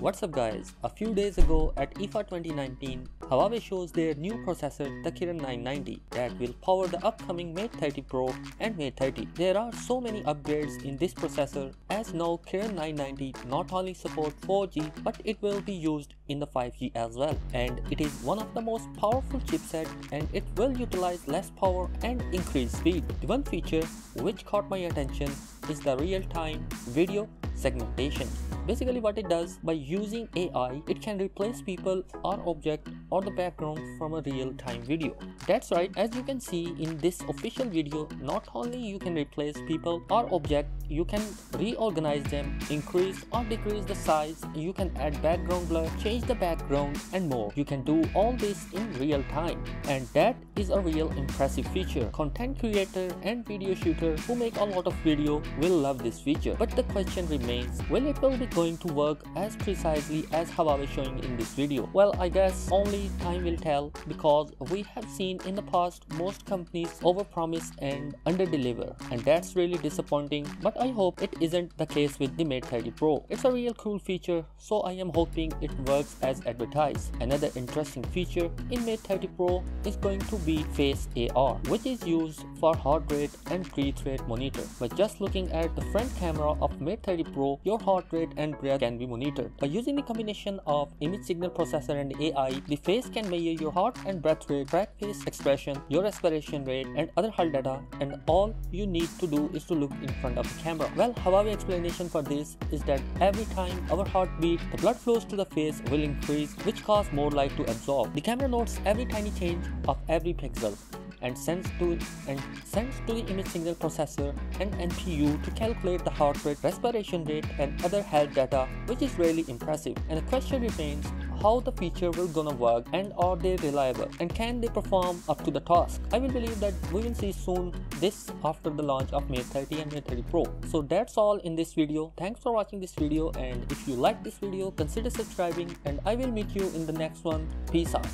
What's up guys, a few days ago at IFA 2019, Huawei shows their new processor the Kirin 990 that will power the upcoming Mate 30 Pro and Mate 30. There are so many upgrades in this processor as now Kirin 990 not only support 4G but it will be used in the 5G as well and it is one of the most powerful chipset and it will utilize less power and increase speed. The one feature which caught my attention is the real-time video segmentation. Basically what it does by using AI, it can replace people or object or the background from a real-time video. That's right, as you can see in this official video, not only you can replace people or object, you can reorganize them, increase or decrease the size, you can add background blur, change the background and more. You can do all this in real time and that is a real impressive feature. Content creator and video shooter who make a lot of video will love this feature. But the question remains, will it will be going to work as precisely as Huawei showing in this video? Well, I guess only time will tell because we have seen in the past most companies overpromise and underdeliver and that's really disappointing but I hope it isn't the case with the Mate 30 Pro. It's a real cool feature so I am hoping it works as advertised. Another interesting feature in Mate 30 Pro is going to be Face AR which is used for heart rate and breath rate monitor. But just looking at the front camera of Mate 30 Pro, your heart rate and breath can be monitored. By using the combination of image signal processor and AI, the face can measure your heart and breath rate, track face expression, your respiration rate and other health data and all you need to do is to look in front of the camera. Well, Huawei explanation for this is that every time our heart beat, the blood flows to the face will increase which cause more light to absorb. The camera notes every tiny change of every pixel and sends to and sends to the image signal processor and NPU to calculate the heart rate, respiration rate and other health data which is really impressive. And the question remains how the feature will gonna work and are they reliable and can they perform up to the task. I will believe that we will see soon this after the launch of Mate 30 and Mate 30 Pro. So that's all in this video. Thanks for watching this video and if you like this video consider subscribing and I will meet you in the next one. Peace out.